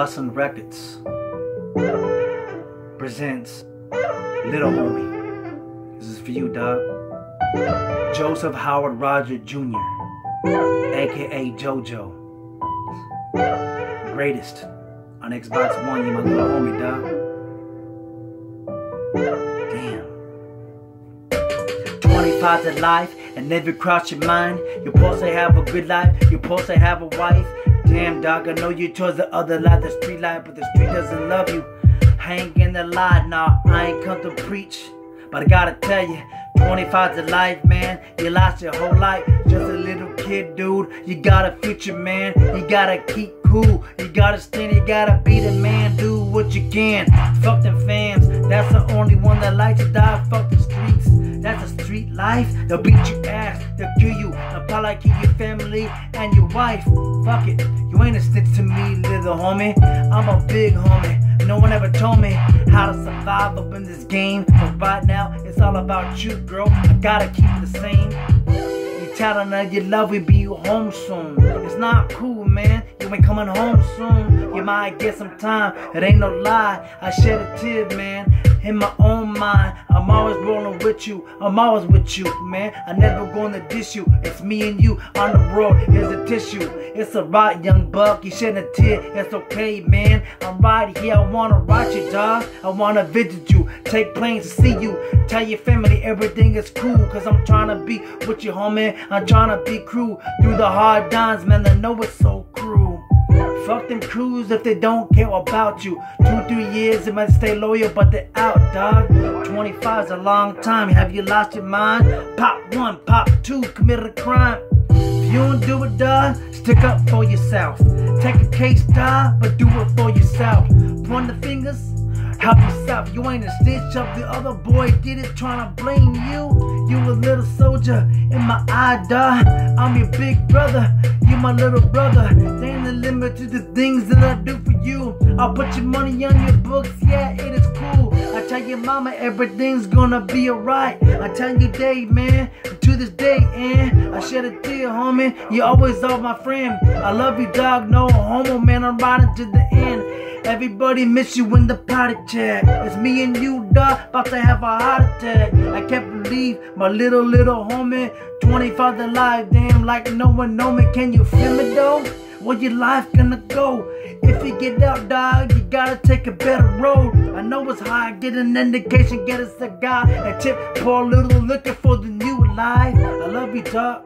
Hustlin' Records presents Little Homie. This is for you, dog. Joseph Howard Roger Jr., aka JoJo. Greatest on Xbox One, you my little homie, dog. Damn. 25 to life and never cross your mind. You're supposed to have a good life, you're supposed to have a wife. Damn, dog, I know you chose the other life, the street life, but the street doesn't love you. I ain't gonna lie, nah, I ain't come to preach. But I gotta tell you, 25's a life, man. You lost your whole life, just a little kid, dude. You got a future, man. You gotta keep cool. You gotta stand, you gotta be the man. Do what you can. Fuck them fans, that's the only one that likes to die. Fuck the streets. Street life. They'll beat your ass, they'll kill you. They'll probably kill your family and your wife. Fuck it, you ain't a snitch to me, little homie. I'm a big homie. No one ever told me how to survive up in this game. But right now, it's all about you, girl. I gotta keep the same. You telling her you love, we be home soon. It's not cool, man. You ain't coming home soon. You might get some time. It ain't no lie. I shed a tear, man in my own mind. I'm always rolling with you. I'm always with you, man. I never gonna diss you. It's me and you on the road. Here's a tissue. It's a right, young buck. You shed a tear. It's okay, man. I'm right here. I wanna write you, dog. I wanna visit you. Take planes to see you. Tell your family everything is cool. Cause I'm trying to be with you, homie. I'm trying to be crew through the hard times, man. I know it's so. Fuck them crews if they don't care about you. Two, three years, they might stay loyal, but they're out, dog. 25 is a long time. Have you lost your mind? Pop one, pop two, committed a crime. If you don't do it, dog, stick up for yourself. Take a case, dog, but do it for yourself. Point the fingers, help yourself. You ain't a stitch up. The other boy did it, trying to blame you. You a little soldier in my eye, dog. I'm your big brother. You my little brother. There ain't a limit to the things that I do for you. I'll put your money on your books. Yeah, it is cool. I tell your mama everything's gonna be alright. I tell you, day, man. To this day, and I shed a tear, homie. You always are my friend. I love you, dog. No homo, man. I'm riding to the end. Everybody miss you in the party chat. It's me and you, dog, about to have a heart attack. I can't believe my little, little homie, 25 alive, damn, like no one know me. Can you feel me, though? Where your life gonna go? If you get out, dog, you gotta take a better road. I know it's hard, get an indication, get a cigar, and tip, pour a little liquor for the new life. I love you, dog.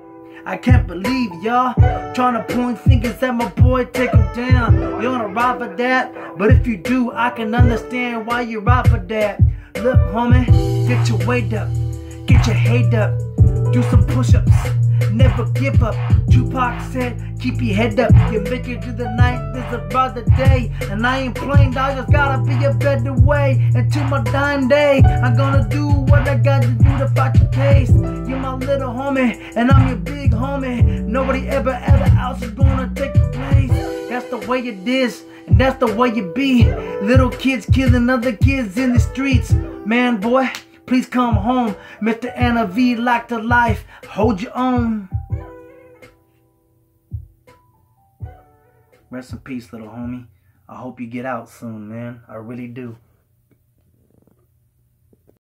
I can't believe y'all trying to point fingers at my boy, take him down. You wanna ride for that? But if you do, I can understand why you ride for that. Look, homie, get your weight up, get your head up, do some push ups, never give up. Tupac said, keep your head up, you make it through the night, this is about the day. And I ain't playing, dog, just gotta be a better way. To my dying day, I'm gonna do what I got to do to fight your case. You're my little homie, and I'm your big homie. Nobody ever, ever else is gonna take the way it is, and that's the way you be. Little kids killing other kids in the streets. Man, boy, please come home. Mr. NLV locked to life. Hold your own. Rest in peace, little homie. I hope you get out soon, man. I really do.